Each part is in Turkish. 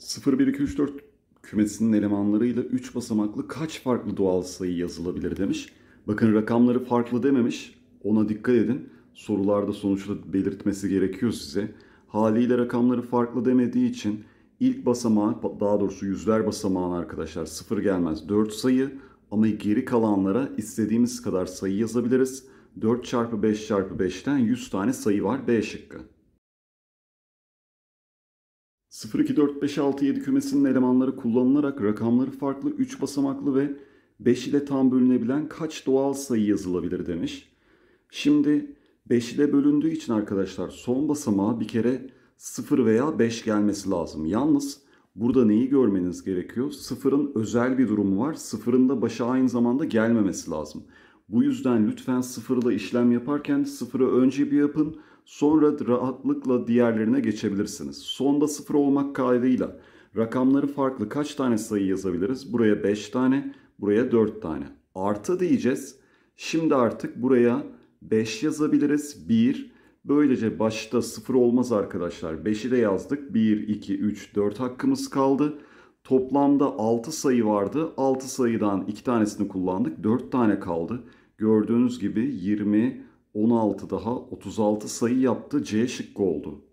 0, 1, 2, 3, 4 kümesinin elemanlarıyla 3 basamaklı kaç farklı doğal sayı yazılabilir demiş. Bakın rakamları farklı dememiş. Ona dikkat edin. Sorularda sonuçta belirtmesi gerekiyor size. Haliyle rakamları farklı demediği için ilk basamağı daha doğrusu yüzler basamağına arkadaşlar 0 gelmez 4 sayı ama geri kalanlara istediğimiz kadar sayı yazabiliriz. 4 çarpı 5 çarpı 5'ten 100 tane sayı var B şıkkı. 0, 2, 4, 5, 6, 7 kümesinin elemanları kullanılarak rakamları farklı 3 basamaklı ve 5 ile tam bölünebilen kaç doğal sayı yazılabilir demiş. Şimdi 5 ile bölündüğü için arkadaşlar son basamağa bir kere 0 veya 5 gelmesi lazım. Yalnız burada neyi görmeniz gerekiyor? Sıfırın özel bir durumu var. Sıfırın da başa aynı zamanda gelmemesi lazım. Bu yüzden lütfen sıfırla işlem yaparken sıfırı önce bir yapın. Sonra rahatlıkla diğerlerine geçebilirsiniz. Sonda sıfır olmak kaydıyla rakamları farklı kaç tane sayı yazabiliriz? Buraya 5 tane, buraya 4 tane. Artı diyeceğiz. Şimdi artık buraya 5 yazabiliriz. 1. Böylece başta 0 olmaz arkadaşlar. 5'i de yazdık. 1, 2, 3, 4 hakkımız kaldı. Toplamda 6 sayı vardı. 6 sayıdan 2 tanesini kullandık. 4 tane kaldı. Gördüğünüz gibi 20, 16 daha 36 sayı yaptı. C şıkkı oldu.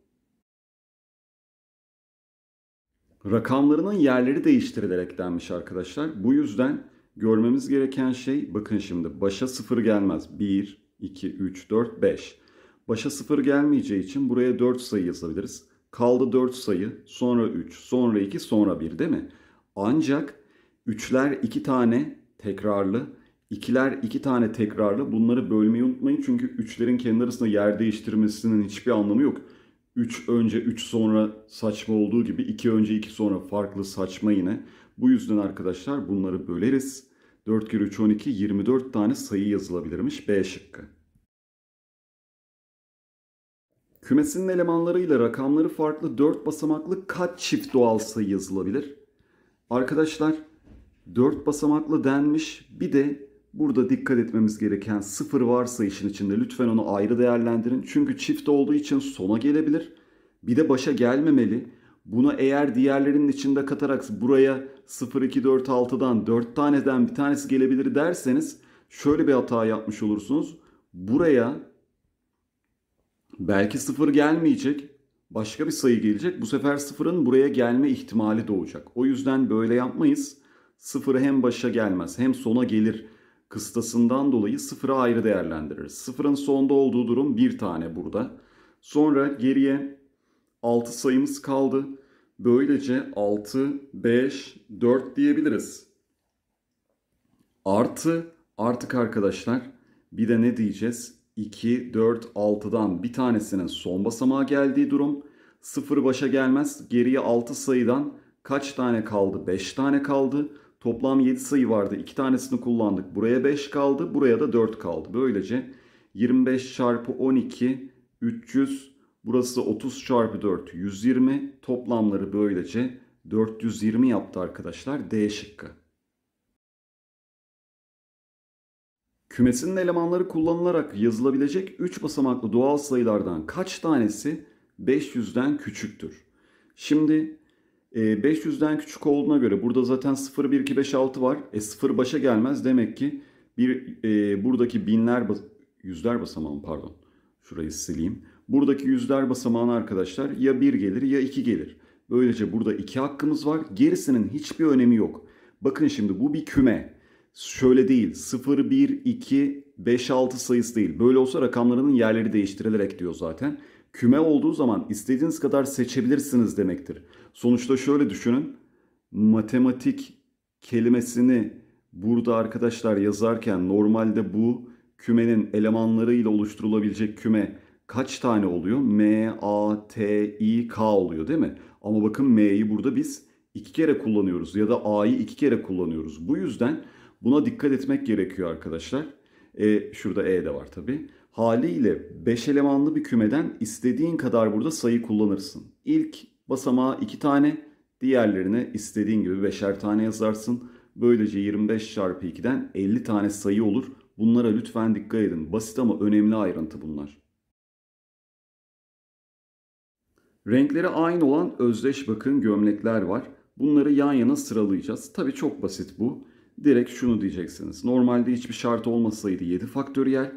Rakamlarının yerleri değiştirilerek denmiş arkadaşlar. Bu yüzden görmemiz gereken şey bakın şimdi başa 0 gelmez. 1, 2, 3, 4, 5. Başa 0 gelmeyeceği için buraya 4 sayı yazabiliriz. Kaldı 4 sayı, sonra 3, sonra 2, sonra 1 değil mi? Ancak 3'ler 2 tane tekrarlı, 2'ler 2 tane tekrarlı. Bunları bölmeyi unutmayın çünkü 3'lerin kendi arasında yer değiştirmesinin hiçbir anlamı yok. 3 önce 3 sonra saçma olduğu gibi 2 önce 2 sonra farklı saçma yine. Bu yüzden arkadaşlar bunları böleriz. 4 kere 3 12 24 tane sayı yazılabilirmiş B şıkkı. Kümesinin elemanlarıyla rakamları farklı 4 basamaklı kaç çift doğal sayı yazılabilir? Arkadaşlar 4 basamaklı denmiş. Bir de burada dikkat etmemiz gereken sıfır varsa işin içinde lütfen onu ayrı değerlendirin. Çünkü çift olduğu için sona gelebilir. Bir de başa gelmemeli. Bunu eğer diğerlerinin içinde katarak buraya 0, 2, 4, 6'dan 4 taneden bir tanesi gelebilir derseniz şöyle bir hata yapmış olursunuz. Buraya belki 0 gelmeyecek. Başka bir sayı gelecek. Bu sefer sıfırın buraya gelme ihtimali doğacak. O yüzden böyle yapmayız. Sıfır hem başa gelmez hem sona gelir kıstasından dolayı sıfırı ayrı değerlendiririz. Sıfırın sonda olduğu durum bir tane burada. Sonra geriye 6 sayımız kaldı. Böylece 6, 5, 4 diyebiliriz. Artı artık arkadaşlar bir de ne diyeceğiz? 2, 4, 6'dan bir tanesinin son basamağa geldiği durum. 0 başa gelmez. Geriye 6 sayıdan kaç tane kaldı? 5 tane kaldı. Toplam 7 sayı vardı. 2 tanesini kullandık. Buraya 5 kaldı. Buraya da 4 kaldı. Böylece 25 çarpı 12 300 burası 30 çarpı 4 120 toplamları böylece 420 yaptı arkadaşlar D şıkkı. Kümesinin elemanları kullanılarak yazılabilecek 3 basamaklı doğal sayılardan kaç tanesi 500'den küçüktür? Şimdi 500'den küçük olduğuna göre burada zaten 0, 1, 2, 5, 6 var. E 0 başa gelmez. Demek ki bir e, buradaki binler yüzler basamağı pardon. Şurayı sileyim. Buradaki yüzler basamağına arkadaşlar ya 1 gelir ya 2 gelir. Böylece burada 2 hakkımız var. Gerisinin hiçbir önemi yok. Bakın şimdi bu bir küme. Şöyle değil. 0, 1, 2, 5, 6 sayısı değil. Böyle olsa rakamlarının yerleri değiştirilerek diyor zaten. Küme olduğu zaman istediğiniz kadar seçebilirsiniz demektir. Sonuçta şöyle düşünün. Matematik kelimesini burada arkadaşlar yazarken normalde bu kümenin elemanlarıyla oluşturulabilecek küme kaç tane oluyor? M, A, T, I, K oluyor değil mi? Ama bakın M'yi burada biz iki kere kullanıyoruz ya da A'yı iki kere kullanıyoruz. Bu yüzden buna dikkat etmek gerekiyor arkadaşlar. E, şurada E de var tabi. Haliyle 5 elemanlı bir kümeden istediğin kadar burada sayı kullanırsın. İlk basamağa 2 tane, diğerlerine istediğin gibi 5'er tane yazarsın. Böylece 25 çarpı 2'den 50 tane sayı olur. Bunlara lütfen dikkat edin. Basit ama önemli ayrıntı bunlar. Renkleri aynı olan özdeş bakın gömlekler var. Bunları yan yana sıralayacağız. Tabii çok basit bu. Direkt şunu diyeceksiniz. Normalde hiçbir şart olmasaydı 7 faktöriyel.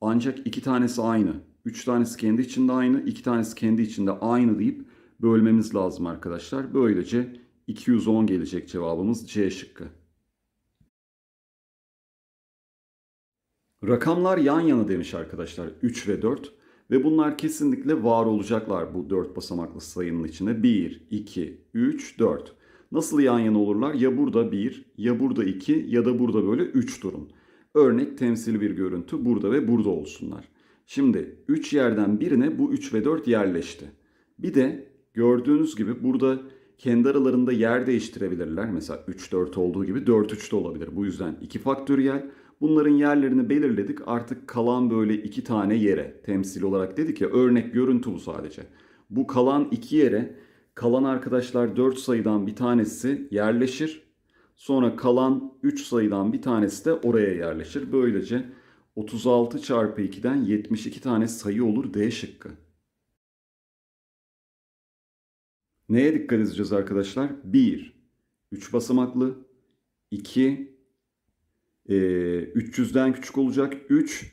Ancak iki tanesi aynı. 3 tanesi kendi içinde aynı. 2 tanesi kendi içinde aynı deyip bölmemiz lazım arkadaşlar. Böylece 210 gelecek cevabımız C şıkkı. Rakamlar yan yana demiş arkadaşlar 3 ve 4 ve bunlar kesinlikle var olacaklar bu 4 basamaklı sayının içinde. 1, 2, 3, 4. Nasıl yan yana olurlar? Ya burada 1, ya burada 2 ya da burada böyle 3 durun. Örnek temsili bir görüntü burada ve burada olsunlar. Şimdi 3 yerden birine bu 3 ve 4 yerleşti. Bir de gördüğünüz gibi burada kendi aralarında yer değiştirebilirler. Mesela 3-4 olduğu gibi 4-3 de olabilir. Bu yüzden 2 faktöriyel. Bunların yerlerini belirledik. Artık kalan böyle iki tane yere temsil olarak dedik ya örnek görüntü bu sadece. Bu kalan iki yere kalan arkadaşlar 4 sayıdan bir tanesi yerleşir. Sonra kalan 3 sayıdan bir tanesi de oraya yerleşir. Böylece 36 çarpı 2'den 72 tane sayı olur D şıkkı. Neye dikkat edeceğiz arkadaşlar? 1. 3 basamaklı. 2. E, 300'den küçük olacak. 3.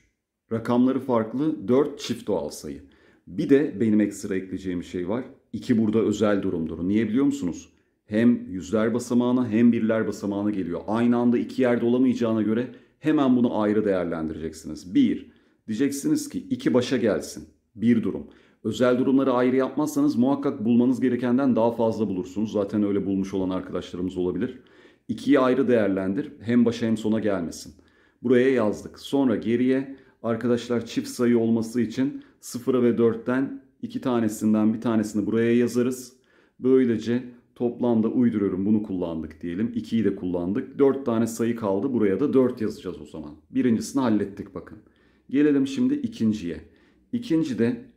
Rakamları farklı. 4 çift doğal sayı. Bir de benim ekstra ekleyeceğim şey var. 2 burada özel durumdur. Niye biliyor musunuz? Hem yüzler basamağına hem birler basamağına geliyor. Aynı anda iki yerde olamayacağına göre hemen bunu ayrı değerlendireceksiniz. 1. Diyeceksiniz ki 2 başa gelsin. Bir durum. Özel durumları ayrı yapmazsanız muhakkak bulmanız gerekenden daha fazla bulursunuz. Zaten öyle bulmuş olan arkadaşlarımız olabilir. İkiyi ayrı değerlendir. Hem başa hem sona gelmesin. Buraya yazdık. Sonra geriye arkadaşlar çift sayı olması için 0'a ve 4'ten iki tanesinden bir tanesini buraya yazarız. Böylece toplamda uyduruyorum bunu kullandık diyelim. 2'yi de kullandık. 4 tane sayı kaldı. Buraya da 4 yazacağız o zaman. Birincisini hallettik bakın. Gelelim şimdi ikinciye. İkinci de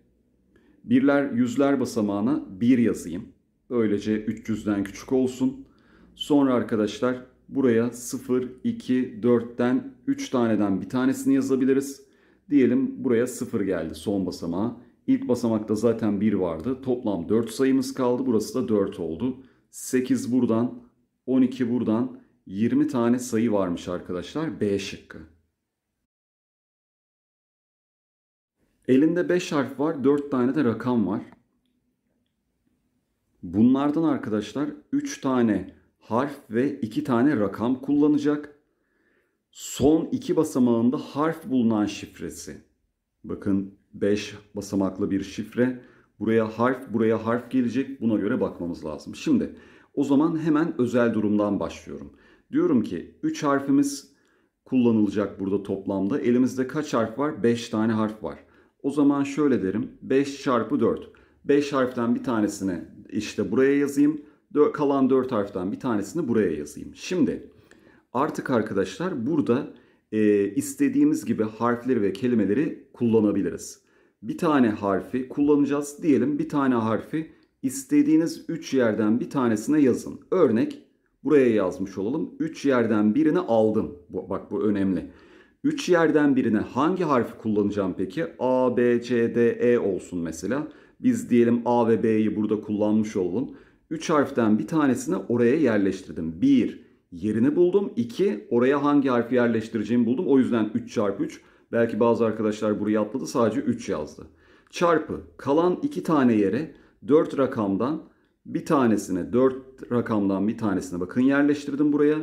birler yüzler basamağına 1 yazayım. Böylece 300'den küçük olsun. Sonra arkadaşlar buraya 0, 2, 4'ten 3 taneden bir tanesini yazabiliriz. Diyelim buraya 0 geldi son basamağa. İlk basamakta zaten 1 vardı. Toplam 4 sayımız kaldı. Burası da 4 oldu. 8 buradan, 12 buradan 20 tane sayı varmış arkadaşlar. B şıkkı. Elinde 5 harf var, 4 tane de rakam var. Bunlardan arkadaşlar 3 tane harf ve 2 tane rakam kullanacak. Son iki basamağında harf bulunan şifresi. Bakın 5 basamaklı bir şifre. Buraya harf, buraya harf gelecek. Buna göre bakmamız lazım. Şimdi o zaman hemen özel durumdan başlıyorum. Diyorum ki 3 harfimiz kullanılacak burada toplamda. Elimizde kaç harf var? 5 tane harf var. O zaman şöyle derim. 5 çarpı 4. 5 harften bir tanesini işte buraya yazayım. Kalan 4 harften bir tanesini buraya yazayım. Şimdi artık arkadaşlar burada e, istediğimiz gibi harfleri ve kelimeleri kullanabiliriz. Bir tane harfi kullanacağız. Diyelim bir tane harfi istediğiniz 3 yerden bir tanesine yazın. Örnek buraya yazmış olalım. 3 yerden birini aldım. Bak bu önemli. 3 yerden birine hangi harfi kullanacağım peki? A, B, C, D, E olsun mesela. Biz diyelim A ve B'yi burada kullanmış olalım. 3 harften bir tanesini oraya yerleştirdim. 1, yerini buldum. 2, oraya hangi harfi yerleştireceğimi buldum. O yüzden 3 çarpı 3. Belki bazı arkadaşlar burayı atladı sadece 3 yazdı. Çarpı kalan 2 tane yere 4 rakamdan bir tanesine 4 rakamdan bir tanesine bakın yerleştirdim buraya.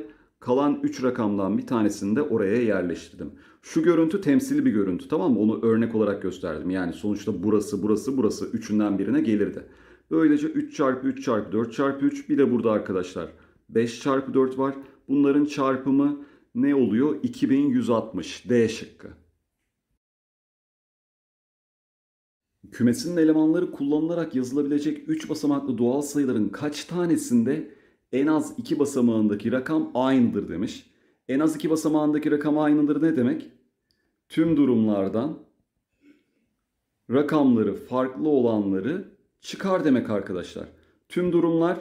Kalan 3 rakamdan bir tanesini de oraya yerleştirdim. Şu görüntü temsili bir görüntü tamam mı? Onu örnek olarak gösterdim. Yani sonuçta burası, burası, burası üçünden birine gelirdi. Böylece 3 çarpı 3 çarpı 4 çarpı 3 bir de burada arkadaşlar 5 çarpı 4 var. Bunların çarpımı ne oluyor? 2160 D şıkkı. Kümesinin elemanları kullanılarak yazılabilecek 3 basamaklı doğal sayıların kaç tanesinde en az 2 basamağındaki rakam aynıdır demiş. En az 2 basamağındaki rakam aynıdır ne demek? Tüm durumlardan rakamları farklı olanları çıkar demek arkadaşlar. Tüm durumlar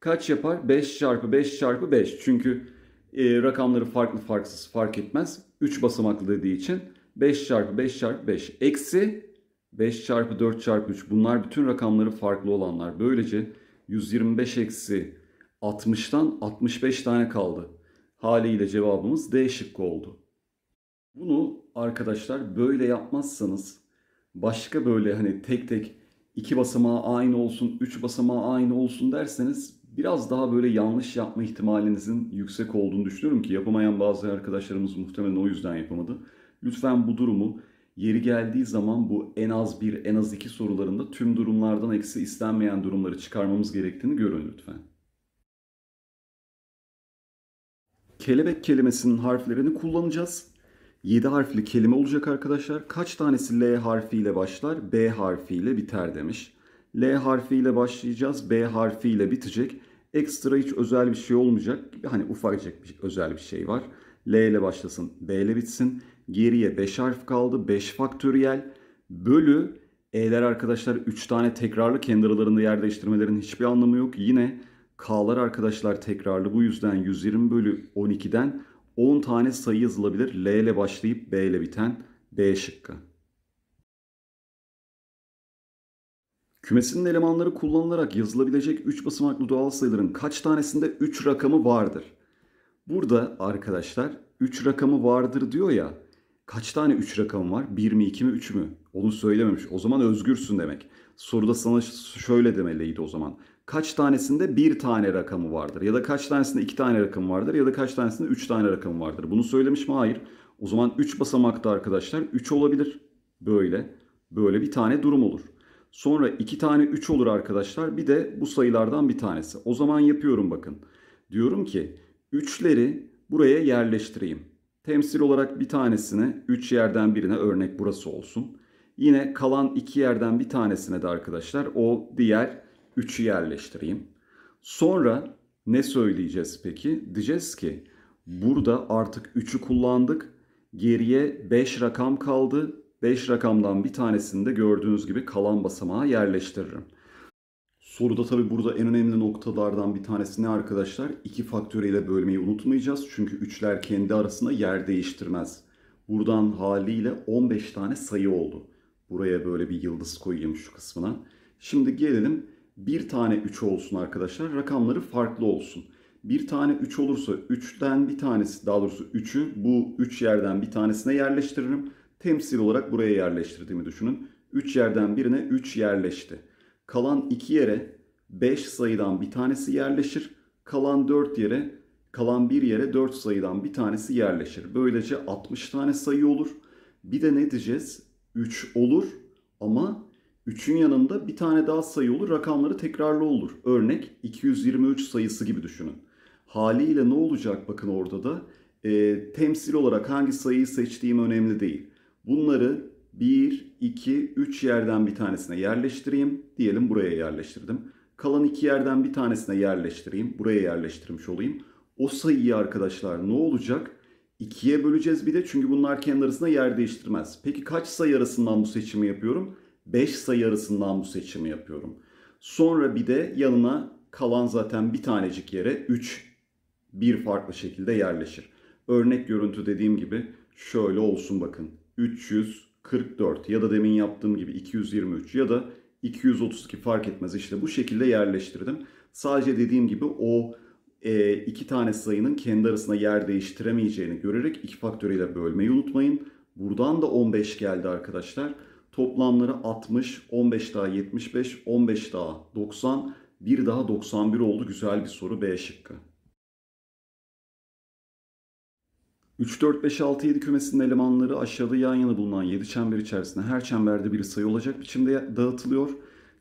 kaç yapar? 5 çarpı 5 çarpı 5. Çünkü e, rakamları farklı farksız fark etmez. 3 basamaklı dediği için 5 çarpı 5 çarpı 5 eksi 5 çarpı 4 çarpı 3 bunlar bütün rakamları farklı olanlar. Böylece 125 eksi 60'tan 65 tane kaldı. Haliyle cevabımız D şıkkı oldu. Bunu arkadaşlar böyle yapmazsanız başka böyle hani tek tek iki basamağı aynı olsun, üç basamağı aynı olsun derseniz biraz daha böyle yanlış yapma ihtimalinizin yüksek olduğunu düşünüyorum ki yapamayan bazı arkadaşlarımız muhtemelen o yüzden yapamadı. Lütfen bu durumu yeri geldiği zaman bu en az bir, en az iki sorularında tüm durumlardan eksi istenmeyen durumları çıkarmamız gerektiğini görün lütfen. Kelebek kelimesinin harflerini kullanacağız. 7 harfli kelime olacak arkadaşlar. Kaç tanesi L harfiyle başlar, B harfiyle biter demiş. L harfiyle başlayacağız, B harfiyle bitecek. Ekstra hiç özel bir şey olmayacak. Hani ufacık bir özel bir şey var. L ile başlasın, B ile bitsin. Geriye 5 harf kaldı. 5 faktöriyel bölü E'ler arkadaşlar 3 tane tekrarlı kendi aralarında yer değiştirmelerin hiçbir anlamı yok. Yine K'lar arkadaşlar tekrarlı. Bu yüzden 120 bölü 12'den 10 tane sayı yazılabilir. L ile başlayıp B ile biten B şıkkı. Kümesinin elemanları kullanılarak yazılabilecek 3 basamaklı doğal sayıların kaç tanesinde 3 rakamı vardır? Burada arkadaşlar 3 rakamı vardır diyor ya. Kaç tane 3 rakamı var? 1 mi 2 mi 3 mü? Onu söylememiş. O zaman özgürsün demek. Soruda sana şöyle demeliydi o zaman. Kaç tanesinde bir tane rakamı vardır? Ya da kaç tanesinde iki tane rakamı vardır? Ya da kaç tanesinde üç tane rakamı vardır? Bunu söylemiş mi? Hayır. O zaman 3 basamakta arkadaşlar 3 olabilir. Böyle. Böyle bir tane durum olur. Sonra 2 tane 3 olur arkadaşlar. Bir de bu sayılardan bir tanesi. O zaman yapıyorum bakın. Diyorum ki 3'leri buraya yerleştireyim. Temsil olarak bir tanesini 3 yerden birine örnek burası olsun. Yine kalan 2 yerden bir tanesine de arkadaşlar o diğer 3'ü yerleştireyim. Sonra ne söyleyeceğiz peki? Diyeceğiz ki burada artık 3'ü kullandık. Geriye 5 rakam kaldı. 5 rakamdan bir tanesini de gördüğünüz gibi kalan basamağa yerleştiririm. Soruda tabi burada en önemli noktalardan bir tanesi ne arkadaşlar? 2 faktöriyle bölmeyi unutmayacağız. Çünkü 3'ler kendi arasında yer değiştirmez. Buradan haliyle 15 tane sayı oldu. Buraya böyle bir yıldız koyayım şu kısmına. Şimdi gelelim bir tane 3 olsun arkadaşlar. Rakamları farklı olsun. Bir tane 3 olursa 3'ten bir tanesi daha doğrusu 3'ü bu 3 yerden bir tanesine yerleştiririm. Temsil olarak buraya yerleştirdiğimi düşünün. 3 yerden birine 3 yerleşti. Kalan 2 yere 5 sayıdan bir tanesi yerleşir. Kalan 4 yere kalan bir yere 4 sayıdan bir tanesi yerleşir. Böylece 60 tane sayı olur. Bir de ne diyeceğiz? 3 olur ama 3'ün yanında bir tane daha sayı olur. Rakamları tekrarlı olur. Örnek 223 sayısı gibi düşünün. Haliyle ne olacak bakın orada da e, temsil olarak hangi sayıyı seçtiğim önemli değil. Bunları 1, 2, 3 yerden bir tanesine yerleştireyim. Diyelim buraya yerleştirdim. Kalan iki yerden bir tanesine yerleştireyim. Buraya yerleştirmiş olayım. O sayıyı arkadaşlar ne olacak? 2'ye böleceğiz bir de çünkü bunlar kendi arasında yer değiştirmez. Peki kaç sayı arasından bu seçimi yapıyorum? 5 sayı arasından bu seçimi yapıyorum. Sonra bir de yanına kalan zaten bir tanecik yere 3 bir farklı şekilde yerleşir. Örnek görüntü dediğim gibi şöyle olsun bakın. 344 ya da demin yaptığım gibi 223 ya da 232 fark etmez işte bu şekilde yerleştirdim. Sadece dediğim gibi o e, iki tane sayının kendi arasında yer değiştiremeyeceğini görerek iki faktörüyle bölmeyi unutmayın. Buradan da 15 geldi arkadaşlar. Toplamları 60, 15 daha 75, 15 daha 90, bir daha 91 oldu. Güzel bir soru B şıkkı. 3, 4, 5, 6, 7 kümesinin elemanları aşağıda yan yana bulunan 7 çember içerisinde her çemberde bir sayı olacak biçimde dağıtılıyor.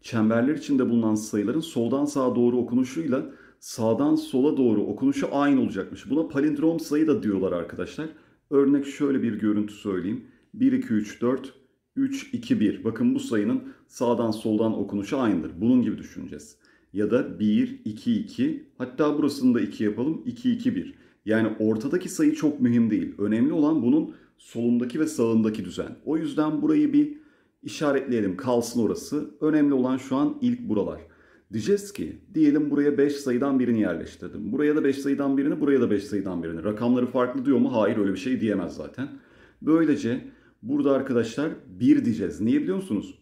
Çemberler içinde bulunan sayıların soldan sağa doğru okunuşuyla sağdan sola doğru okunuşu aynı olacakmış. Buna palindrom sayı da diyorlar arkadaşlar. Örnek şöyle bir görüntü söyleyeyim. 1, 2, 3, 4, 3, 2, 1. Bakın bu sayının sağdan soldan okunuşu aynıdır. Bunun gibi düşüneceğiz. Ya da 1, 2, 2. Hatta burasını da 2 yapalım. 2, 2, 1. Yani ortadaki sayı çok mühim değil. Önemli olan bunun solundaki ve sağındaki düzen. O yüzden burayı bir işaretleyelim. Kalsın orası. Önemli olan şu an ilk buralar. Diyeceğiz ki diyelim buraya 5 sayıdan birini yerleştirdim. Buraya da 5 sayıdan birini, buraya da 5 sayıdan birini. Rakamları farklı diyor mu? Hayır öyle bir şey diyemez zaten. Böylece Burada arkadaşlar 1 diyeceğiz. Niye biliyor musunuz?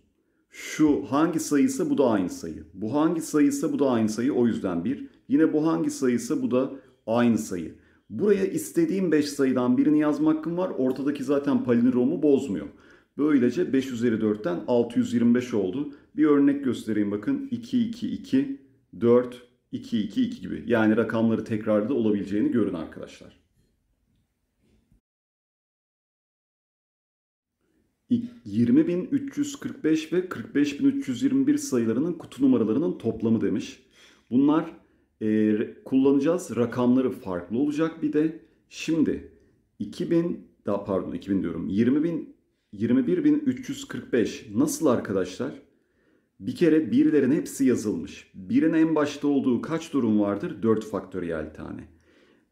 Şu hangi sayıysa bu da aynı sayı. Bu hangi sayıysa bu da aynı sayı o yüzden 1. Yine bu hangi sayıysa bu da aynı sayı. Buraya istediğim 5 sayıdan birini yazma hakkım var. Ortadaki zaten palindromu bozmuyor. Böylece 5 üzeri 4'ten 625 oldu. Bir örnek göstereyim bakın. 2, 2, 2, 4, 2, 2, 2 gibi. Yani rakamları tekrarda olabileceğini görün arkadaşlar. 20.345 ve 45.321 sayılarının kutu numaralarının toplamı demiş. Bunlar e, kullanacağız. Rakamları farklı olacak bir de. Şimdi 2000 daha pardon 2000 diyorum. 20.000 21.345 nasıl arkadaşlar? Bir kere birlerin hepsi yazılmış. Birin en başta olduğu kaç durum vardır? 4 faktöriyel tane.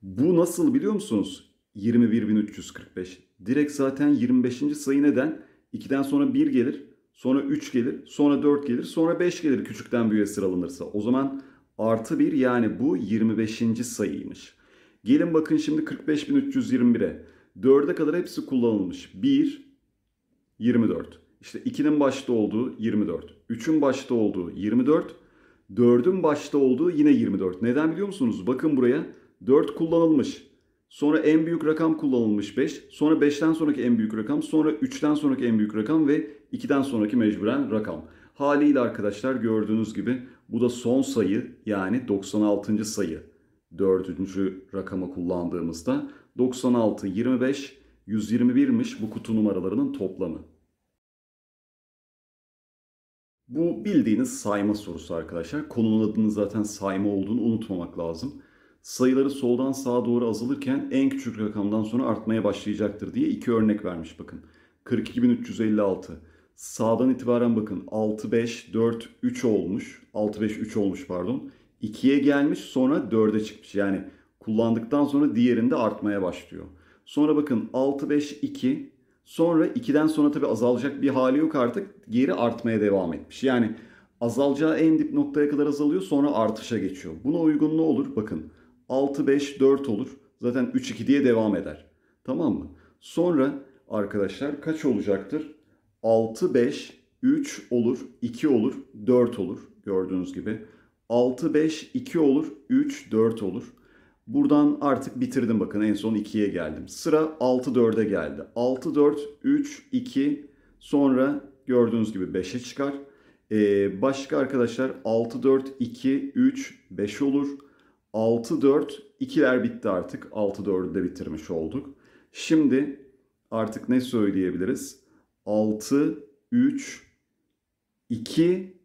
Bu nasıl biliyor musunuz? 21.345. Direkt zaten 25. sayı neden? 2'den sonra 1 gelir, sonra 3 gelir, sonra 4 gelir, sonra 5 gelir küçükten büyüğe sıralanırsa. O zaman artı 1 yani bu 25. sayıymış. Gelin bakın şimdi 45.321'e. 4'e kadar hepsi kullanılmış. 1, 24. İşte 2'nin başta olduğu 24. 3'ün başta olduğu 24. 4'ün başta olduğu yine 24. Neden biliyor musunuz? Bakın buraya 4 kullanılmış. Sonra en büyük rakam kullanılmış 5. Sonra 5'ten sonraki en büyük rakam. Sonra 3'ten sonraki en büyük rakam ve 2'den sonraki mecburen rakam. Haliyle arkadaşlar gördüğünüz gibi bu da son sayı yani 96. sayı. Dördüncü rakamı kullandığımızda 96, 25, 121'miş bu kutu numaralarının toplamı. Bu bildiğiniz sayma sorusu arkadaşlar. Konunun adının zaten sayma olduğunu unutmamak lazım. Sayıları soldan sağa doğru azalırken en küçük rakamdan sonra artmaya başlayacaktır diye iki örnek vermiş bakın. 42.356. Sağdan itibaren bakın 6, 5, 4, 3 olmuş. 6, 5, 3 olmuş pardon. 2'ye gelmiş sonra 4'e çıkmış. Yani kullandıktan sonra diğerinde artmaya başlıyor. Sonra bakın 6, 5, 2. Sonra 2'den sonra tabi azalacak bir hali yok artık. Geri artmaya devam etmiş. Yani azalacağı en dip noktaya kadar azalıyor sonra artışa geçiyor. Buna uygun ne olur? Bakın 6, 5, 4 olur. Zaten 3, 2 diye devam eder. Tamam mı? Sonra arkadaşlar kaç olacaktır? 6, 5, 3 olur, 2 olur, 4 olur. Gördüğünüz gibi. 6, 5, 2 olur, 3, 4 olur. Buradan artık bitirdim bakın en son 2'ye geldim. Sıra 6 4'e geldi. 6 4 3 2 sonra gördüğünüz gibi 5'e çıkar. Ee, başka arkadaşlar 6 4 2 3 5 olur. 6 4 2'ler bitti artık. 6 4'ü de bitirmiş olduk. Şimdi artık ne söyleyebiliriz? 6 3 2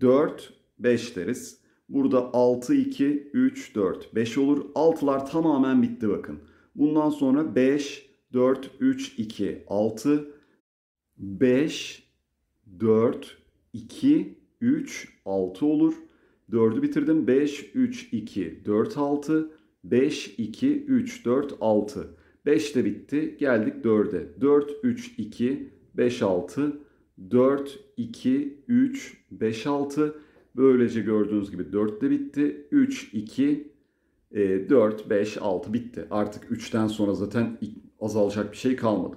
4 5 deriz. Burada 6, 2, 3, 4, 5 olur. 6'lar tamamen bitti bakın. Bundan sonra 5, 4, 3, 2, 6, 5, 4, 2, 3, 6 olur. 4'ü bitirdim. 5, 3, 2, 4, 6, 5, 2, 3, 4, 6. 5 de bitti. Geldik 4'e. 4, 3, 2, 5, 6, 4, 2, 3, 5, 6. Böylece gördüğünüz gibi 4 de bitti. 3, 2, 4, 5, 6 bitti. Artık 3'ten sonra zaten azalacak bir şey kalmadı.